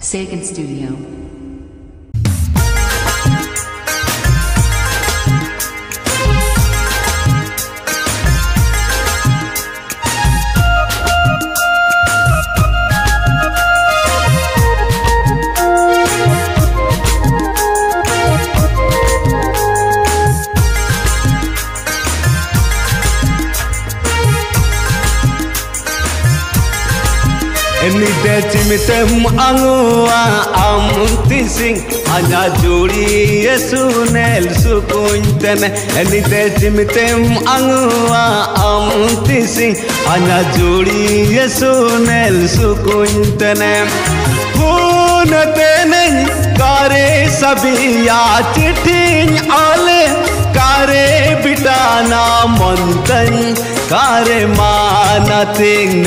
Sagan Studio. Ni de chimitem angua am tising anya jodi yesunel sukuntene Ni de chimitem angua am tising anya jodi yesunel sukuntene Hunatene kare sabiya चिट्ठी आले कारे बिटाना मंतन कारे माना तिंग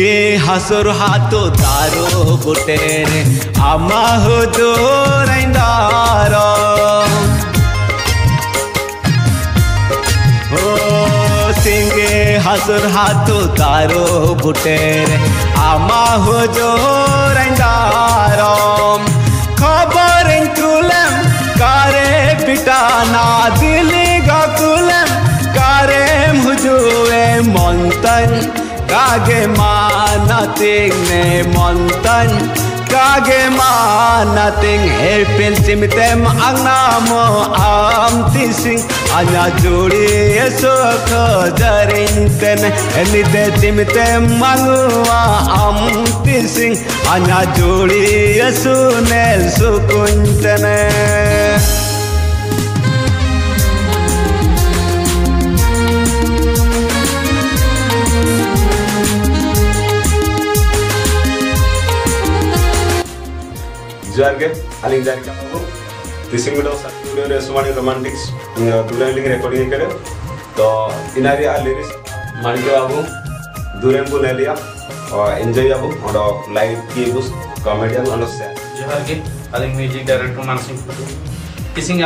ये हसुर हाथो तारो बुटेर अमा हो दो रैंदारो हो सिंगे हसुर हाथो तारो बुटेर अमा हो जो रैंदारो खबर तुलम कारे पिटा ना दिली गकुलम कारे मुझुए मंतन कागे माँ montan kage mana ting helpin simtem ang namo am tising anya jodi eso khajarin ten eni de simtem mangwa am tising anya jodi eso nel ಜಾರ್ಗೆ ಅಲ್ಲಿಂದ ಜಾರ್ಗೆ दिसिङ गुडा स्टुडियो रेसुमाणी रोमांटिक्स लिंग रिकॉर्डिंग करे तो लिरिक्स माणिक बाबू दुरेम को ले लिया और एंजॉय अब और लाइव की कॉमेडियन से के म्यूज़िक डायरेक्टर मानसिंह फुटू किसिंग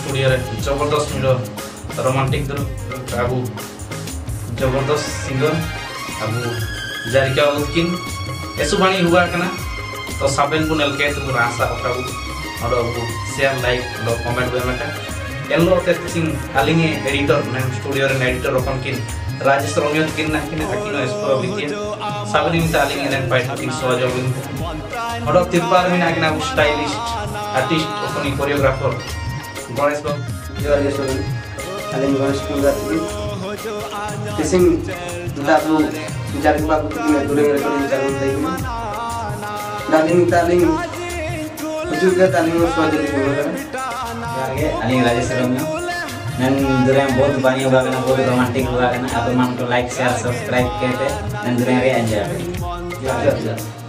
स्टूडियो ज़बरदस्त मिलो सिंगर आबू जारिका उदकिन हुआ तो साबेन बुन एलके तो रासा अकाबू और Abu share like low comment बे मका एलो ते किसिंग अलिंग एडिटर नेम स्टूडियो रे एडिटर ओपन किन राजेश रोमियो किन ना किन अकिनो एसपुरा बिकिन साबेन मिता अलिंग एन पाइट किन सोजो बिन और तिरपाल मिना किना stylist artist ओपनी choreographer Ganesh Babu Jual dia sorry. Aling gua sepuluh ratus. Kising kita tu mencari bagu tu ni tanding tanding juga tanding harus maju di bulu kan? Ya ini lagi serem dan durian bot banyak banget nopo di romantik juga kan? Atau mantu like share subscribe kayaknya dan durian aja. Ya ya. ya.